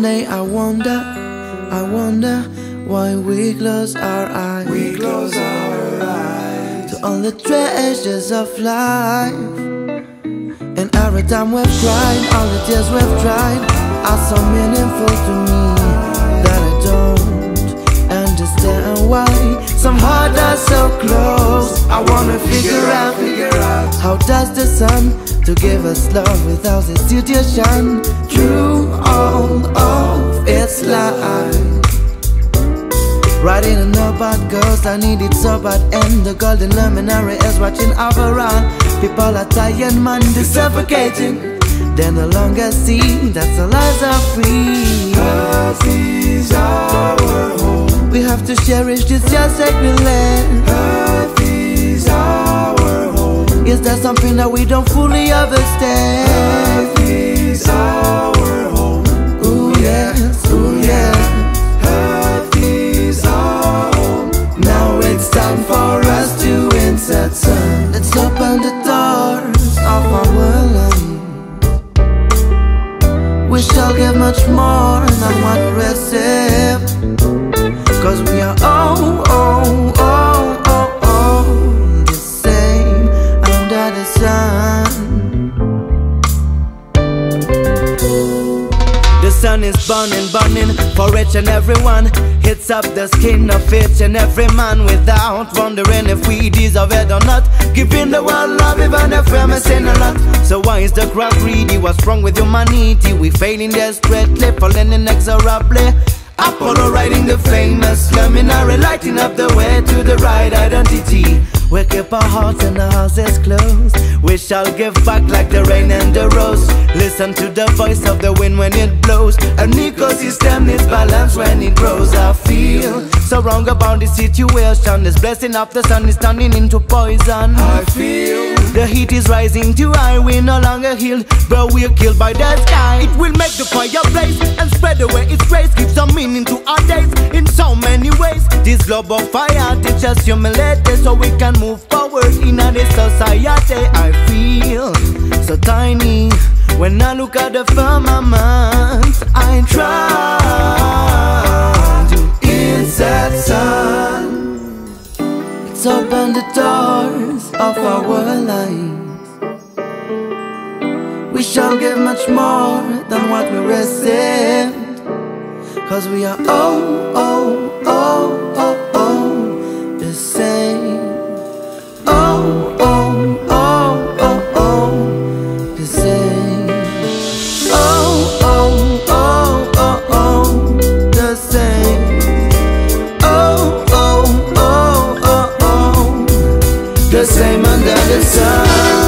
Someday I wonder, I wonder why we close our eyes. We close our eyes to all the treasures of life. And every time we've cried, all the tears we've cried are so meaningful to me that I don't understand why some hearts are so close. I wanna figure out, figure out how does the sun to give us love without the studio shine through all bad girls, I need it so bad. And the golden luminary is watching over all. People are tired, man, they suffocating. Then the longer see that the lies are free. Earth is our home We have to cherish this just sacred land Earth is our home Is there something that we don't fully understand? We shall get much more than what we receive Cause we are all, all, all, all, all the same under the sun The sun is burning, burning for each and everyone. Hits up the skin of each and every man without wondering if we deserve it or not. Giving the world love even if we're is the crowd greedy? What's wrong with humanity? We failing desperately, falling inexorably. Apollo riding the famous luminary, lighting up the way to the right identity. We keep our hearts and our houses closed. We shall give back like the rain and the rose. Listen to the voice of the wind when it blows. An ecosystem needs balance when it grows. I feel so wrong about the situation. This blessing of the sun is turning into poison. I feel The heat is rising too high, We're no longer healed, but we're killed by the sky. It will make the fire blaze and spread away its rays, give some meaning to our days in so many ways. This global fire teaches humility so we can move forward in a society. I feel so tiny when I look at the firmament. Open the doors of our lives. We shall give much more than what we received. Cause we are oh, oh, oh, the same under the sun.